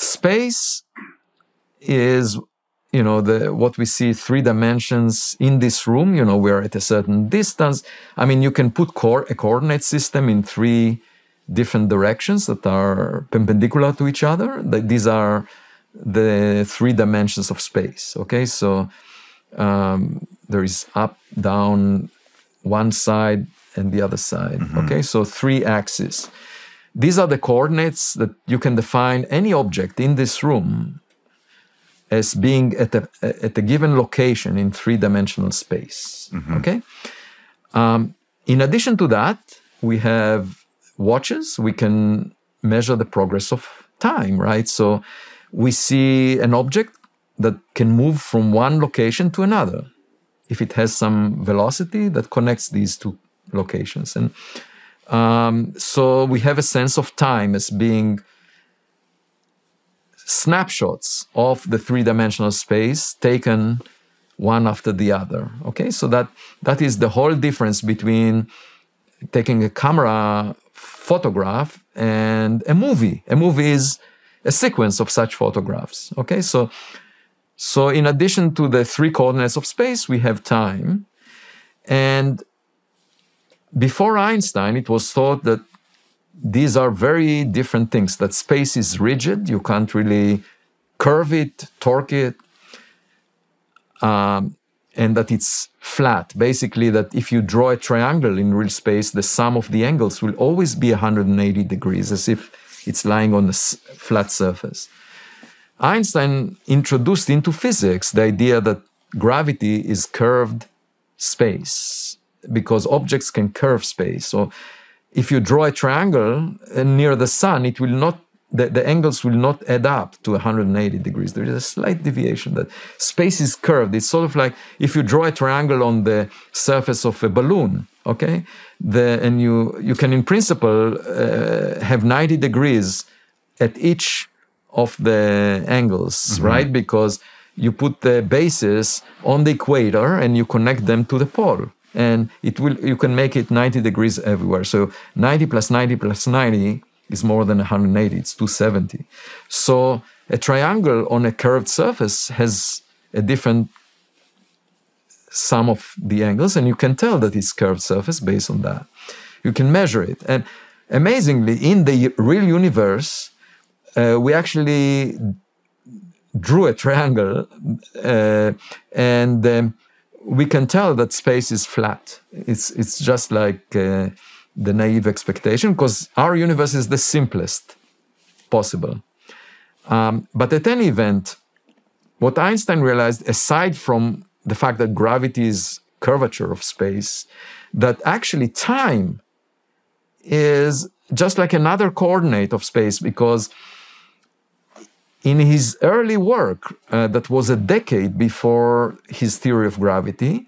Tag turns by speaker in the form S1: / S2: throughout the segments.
S1: Space is you know the what we see three dimensions in this room you know we're at a certain distance. I mean you can put core, a coordinate system in three different directions that are perpendicular to each other. These are the three dimensions of space okay? So um, there is up down one side and the other side mm-hmm. okay? So three axes these are the coordinates that you can define any object in this room as being at a, at a given location in three dimensional space. Mm-hmm. Okay. Um, in addition to that, we have watches. We can measure the progress of time, right? So we see an object that can move from one location to another if it has some velocity that connects these two locations. And um, so we have a sense of time as being snapshots of the three-dimensional space taken one after the other. Okay, so that that is the whole difference between taking a camera photograph and a movie. A movie is a sequence of such photographs. Okay, so so in addition to the three coordinates of space, we have time, and before Einstein, it was thought that these are very different things. That space is rigid, you can't really curve it, torque it, um, and that it's flat. Basically, that if you draw a triangle in real space, the sum of the angles will always be 180 degrees, as if it's lying on a flat surface. Einstein introduced into physics the idea that gravity is curved space because objects can curve space. So if you draw a triangle uh, near the sun, it will not the, the angles will not add up to 180 degrees. There is a slight deviation that space is curved. It's sort of like if you draw a triangle on the surface of a balloon, okay? The, and you, you can, in principle, uh, have 90 degrees at each of the angles, mm-hmm. right? Because you put the bases on the equator and you connect them to the pole and it will you can make it 90 degrees everywhere. So 90 plus 90 plus 90 is more than 180 it's 270 so a triangle on a curved surface has a different sum of the angles and you can tell that it's curved surface based on that. You can measure it. And amazingly in the real universe uh, we actually drew a triangle uh, and um, we can tell that space is flat. It's it's just like uh, the naive expectation because our universe is the simplest possible. Um, but at any event, what Einstein realized, aside from the fact that gravity is curvature of space, that actually time is just like another coordinate of space because in his early work, uh, that was a decade before his theory of gravity,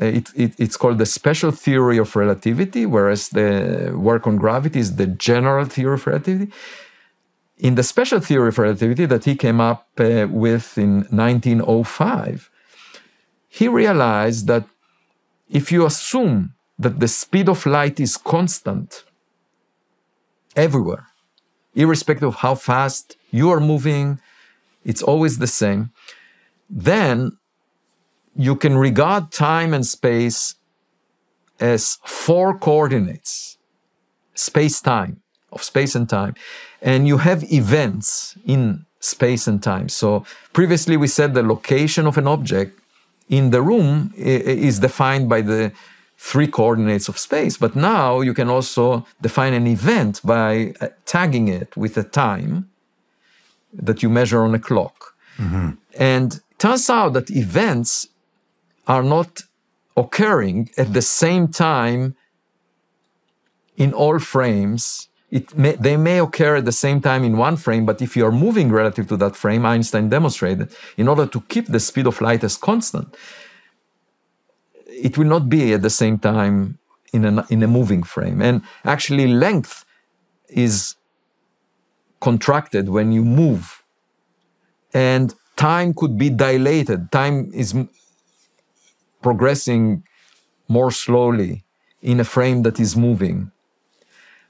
S1: uh, it, it, it's called the special theory of relativity, whereas the work on gravity is the general theory of relativity. In the special theory of relativity that he came up uh, with in 1905, he realized that if you assume that the speed of light is constant everywhere, irrespective of how fast you are moving, it's always the same, then you can regard time and space as four coordinates, space time, of space and time. And you have events in space and time. So previously we said the location of an object in the room is defined by the three coordinates of space. But now you can also define an event by uh, tagging it with a time that you measure on a clock. Mm-hmm. And turns out that events are not occurring at the same time in all frames. May, they may occur at the same time in one frame, but if you are moving relative to that frame, Einstein demonstrated, in order to keep the speed of light as constant, it will not be at the same time in a, in a moving frame. And actually, length is contracted when you move. And time could be dilated. Time is progressing more slowly in a frame that is moving.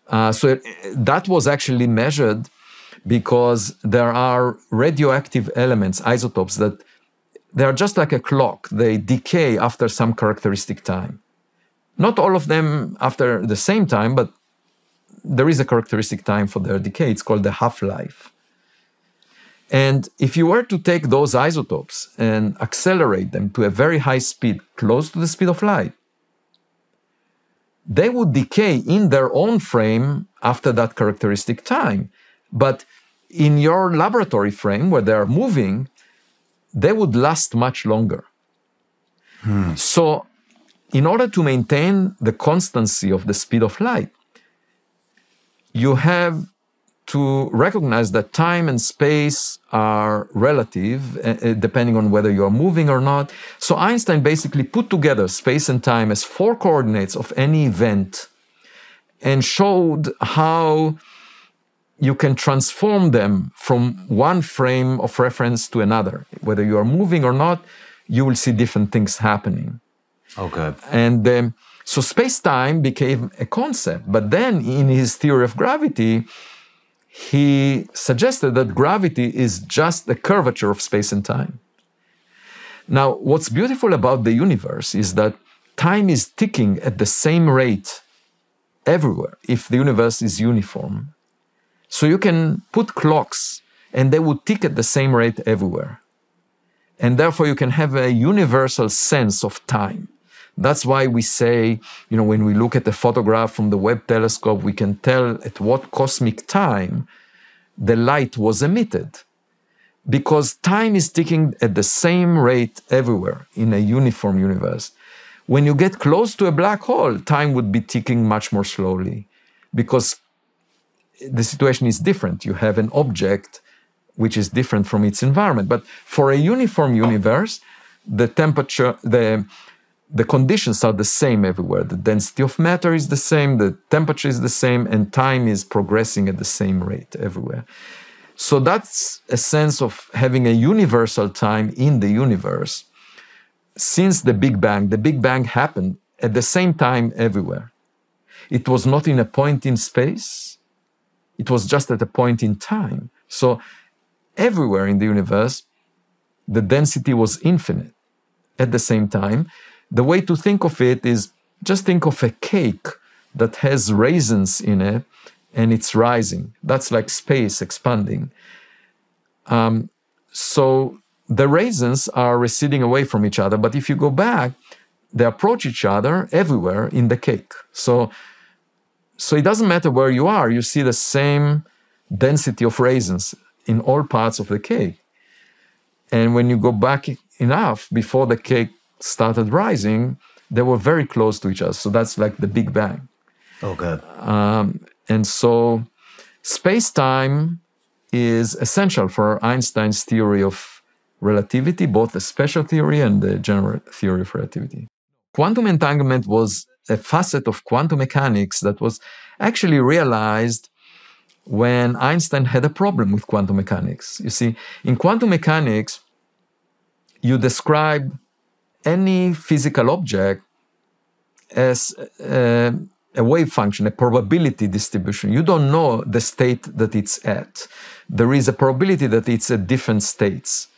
S1: Uh, so it, that was actually measured because there are radioactive elements, isotopes, that they are just like a clock. They decay after some characteristic time. Not all of them after the same time, but there is a characteristic time for their decay. It's called the half life. And if you were to take those isotopes and accelerate them to a very high speed, close to the speed of light, they would decay in their own frame after that characteristic time. But in your laboratory frame where they are moving, they would last much longer. Hmm. So, in order to maintain the constancy of the speed of light, you have to recognize that time and space are relative, uh, depending on whether you are moving or not. So Einstein basically put together space and time as four coordinates of any event and showed how you can transform them from one frame of reference to another. Whether you are moving or not, you will see different things happening.
S2: Okay.
S1: And um, so space time became a concept. But then in his theory of gravity, he suggested that gravity is just the curvature of space and time. Now, what's beautiful about the universe is that time is ticking at the same rate everywhere if the universe is uniform. So you can put clocks and they would tick at the same rate everywhere. And therefore, you can have a universal sense of time. That's why we say, you know, when we look at the photograph from the Webb telescope, we can tell at what cosmic time the light was emitted. Because time is ticking at the same rate everywhere in a uniform universe. When you get close to a black hole, time would be ticking much more slowly because the situation is different. You have an object which is different from its environment. But for a uniform universe, the temperature, the the conditions are the same everywhere. The density of matter is the same, the temperature is the same, and time is progressing at the same rate everywhere. So that's a sense of having a universal time in the universe. Since the Big Bang, the Big Bang happened at the same time everywhere. It was not in a point in space, it was just at a point in time. So everywhere in the universe, the density was infinite at the same time the way to think of it is just think of a cake that has raisins in it and it's rising. That's like space expanding. Um, so the raisins are receding away from each other, but if you go back, they approach each other everywhere in the cake. So, so it doesn't matter where you are, you see the same density of raisins in all parts of the cake. And when you go back enough before the cake started rising, they were very close to each other. So that's like the Big Bang.
S2: Okay.
S1: Um, and so space time is essential for Einstein's theory of relativity, both the special theory and the general theory of relativity. Quantum entanglement was a facet of quantum mechanics that was actually realized when Einstein had a problem with quantum mechanics. You see, in quantum mechanics, you describe any physical object as a, a wave function, a probability distribution. You don't know the state that it's at. There is a probability that it's at different states.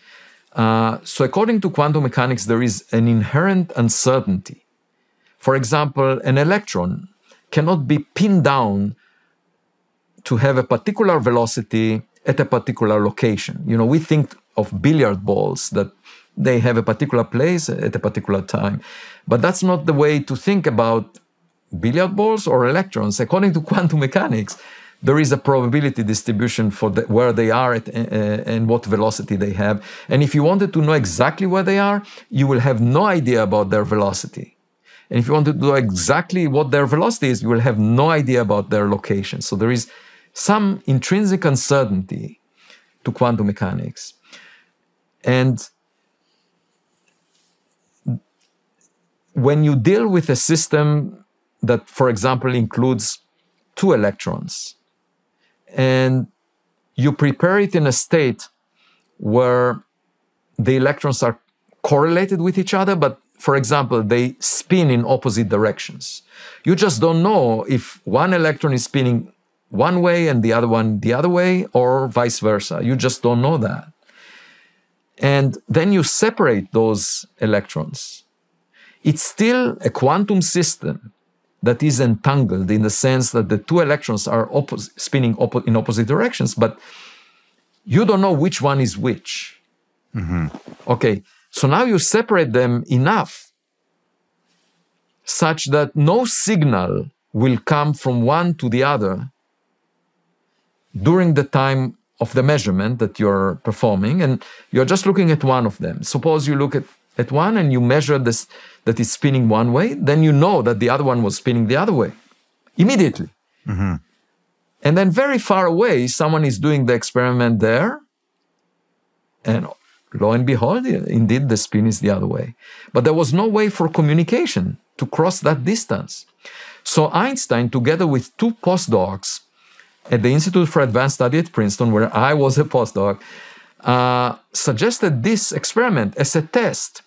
S1: Uh, so, according to quantum mechanics, there is an inherent uncertainty. For example, an electron cannot be pinned down to have a particular velocity at a particular location. You know, we think of billiard balls that they have a particular place at a particular time. But that's not the way to think about billiard balls or electrons. According to quantum mechanics, there is a probability distribution for the, where they are at, uh, and what velocity they have. And if you wanted to know exactly where they are, you will have no idea about their velocity. And if you want to know exactly what their velocity is, you will have no idea about their location. So there is some intrinsic uncertainty to quantum mechanics. And when you deal with a system that, for example, includes two electrons, and you prepare it in a state where the electrons are correlated with each other, but for example, they spin in opposite directions. You just don't know if one electron is spinning one way and the other one the other way, or vice versa. You just don't know that. And then you separate those electrons. It's still a quantum system that is entangled in the sense that the two electrons are oppos- spinning oppo- in opposite directions, but you don't know which one is which. Mm-hmm. Okay, so now you separate them enough such that no signal will come from one to the other during the time of the measurement that you're performing, and you're just looking at one of them. Suppose you look at, at one and you measure this that is spinning one way, then you know that the other one was spinning the other way immediately. Mm-hmm. And then very far away, someone is doing the experiment there, and lo and behold, indeed the spin is the other way. But there was no way for communication to cross that distance. So Einstein, together with two postdocs at the Institute for Advanced Study at Princeton, where I was a postdoc, uh, suggested this experiment as a test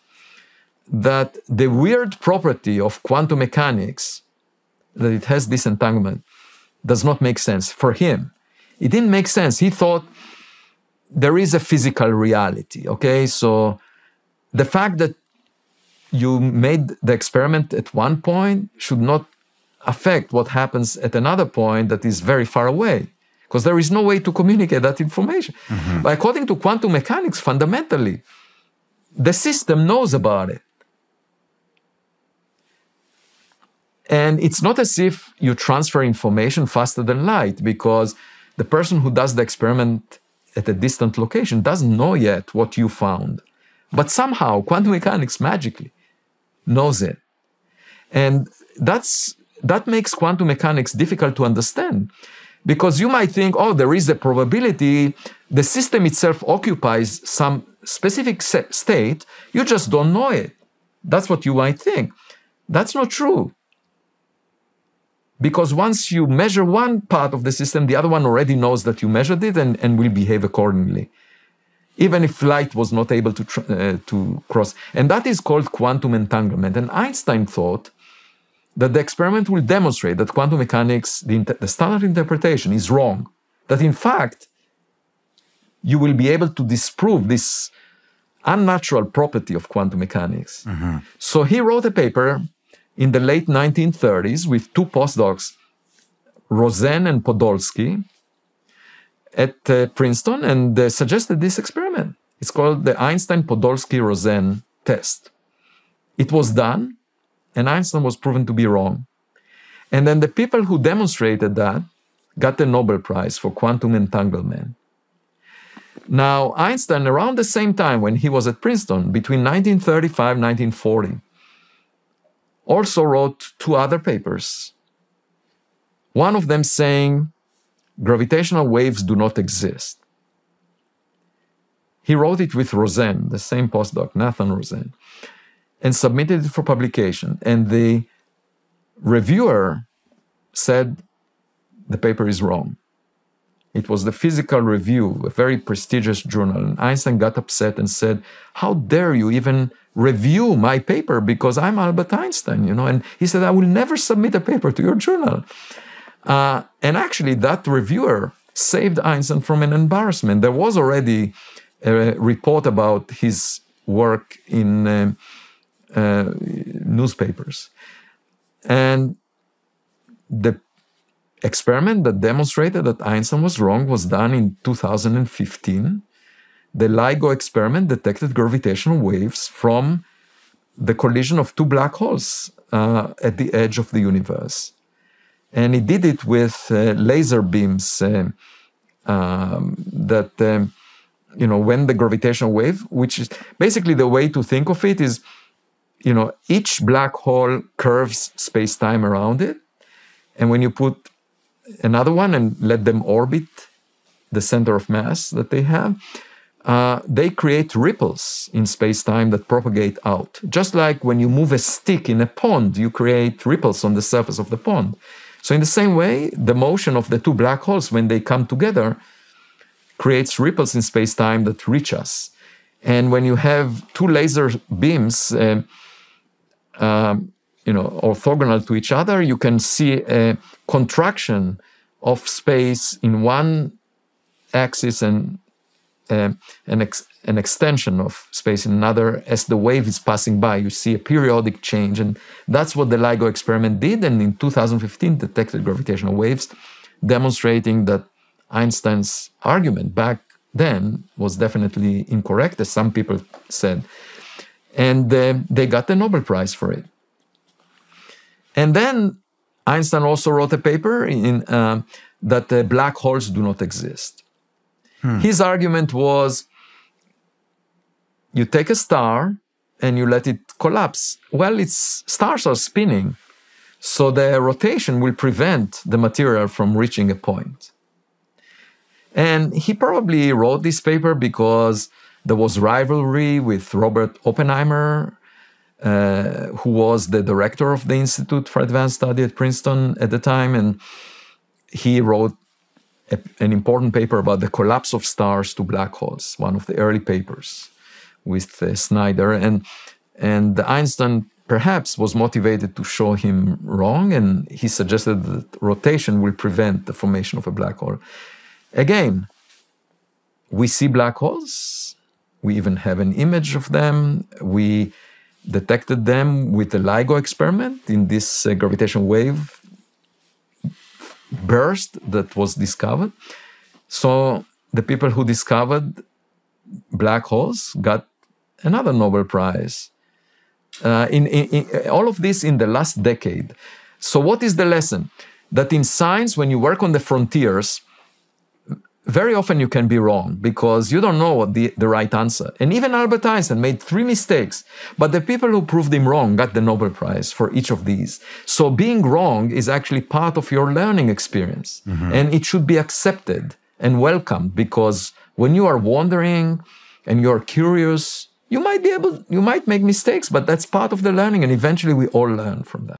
S1: that the weird property of quantum mechanics, that it has disentanglement, does not make sense for him. It didn't make sense. He thought there is a physical reality, okay? So the fact that you made the experiment at one point should not affect what happens at another point that is very far away because there is no way to communicate that information. Mm-hmm. But according to quantum mechanics, fundamentally, the system knows about it. And it's not as if you transfer information faster than light because the person who does the experiment at a distant location doesn't know yet what you found. But somehow quantum mechanics magically knows it. And that's that makes quantum mechanics difficult to understand because you might think, oh, there is a probability the system itself occupies some specific state, you just don't know it. That's what you might think. That's not true. Because once you measure one part of the system, the other one already knows that you measured it and, and will behave accordingly, even if light was not able to, uh, to cross. And that is called quantum entanglement. And Einstein thought that the experiment will demonstrate that quantum mechanics, the, the standard interpretation, is wrong. That in fact, you will be able to disprove this unnatural property of quantum mechanics. Mm-hmm. So he wrote a paper in the late 1930s with two postdocs, Rosen and Podolsky, at uh, Princeton, and uh, suggested this experiment. It's called the Einstein Podolsky Rosen test. It was done and Einstein was proven to be wrong. And then the people who demonstrated that got the Nobel Prize for quantum entanglement. Now, Einstein, around the same time when he was at Princeton, between 1935 and 1940, also wrote two other papers. One of them saying gravitational waves do not exist. He wrote it with Rosen, the same postdoc, Nathan Rosen and submitted it for publication. And the reviewer said the paper is wrong. It was the Physical Review, a very prestigious journal. And Einstein got upset and said, How dare you even review my paper because I'm Albert Einstein, you know? And he said, I will never submit a paper to your journal. Uh, and actually, that reviewer saved Einstein from an embarrassment. There was already a report about his work in. Uh, uh, newspapers. And the experiment that demonstrated that Einstein was wrong was done in 2015. The LIGO experiment detected gravitational waves from the collision of two black holes uh, at the edge of the universe. And it did it with uh, laser beams uh, um, that, um, you know, when the gravitational wave, which is basically the way to think of it is you know, each black hole curves space time around it. And when you put another one and let them orbit the center of mass that they have, uh, they create ripples in space time that propagate out. Just like when you move a stick in a pond, you create ripples on the surface of the pond. So, in the same way, the motion of the two black holes, when they come together, creates ripples in space time that reach us. And when you have two laser beams, uh, um, you know, orthogonal to each other, you can see a contraction of space in one axis and uh, an, ex- an extension of space in another as the wave is passing by. You see a periodic change. And that's what the LIGO experiment did. And in 2015, detected gravitational waves, demonstrating that Einstein's argument back then was definitely incorrect, as some people said. And uh, they got the Nobel Prize for it. And then Einstein also wrote a paper in, uh, that uh, black holes do not exist. Hmm. His argument was you take a star and you let it collapse. Well, its stars are spinning, so the rotation will prevent the material from reaching a point. And he probably wrote this paper because there was rivalry with Robert Oppenheimer, uh, who was the director of the Institute for Advanced Study at Princeton at the time. And he wrote a, an important paper about the collapse of stars to black holes, one of the early papers with uh, Snyder. And, and Einstein perhaps was motivated to show him wrong, and he suggested that rotation will prevent the formation of a black hole. Again, we see black holes. We even have an image of them. We detected them with the LIGO experiment in this uh, gravitational wave burst that was discovered. So the people who discovered black holes got another Nobel Prize. Uh, in, in, in, all of this in the last decade. So, what is the lesson? That in science, when you work on the frontiers, very often you can be wrong because you don't know what the, the right answer. And even Albert Einstein made three mistakes, but the people who proved him wrong got the Nobel Prize for each of these. So being wrong is actually part of your learning experience. Mm-hmm. And it should be accepted and welcomed because when you are wondering and you're curious, you might be able, you might make mistakes, but that's part of the learning. And eventually we all learn from that.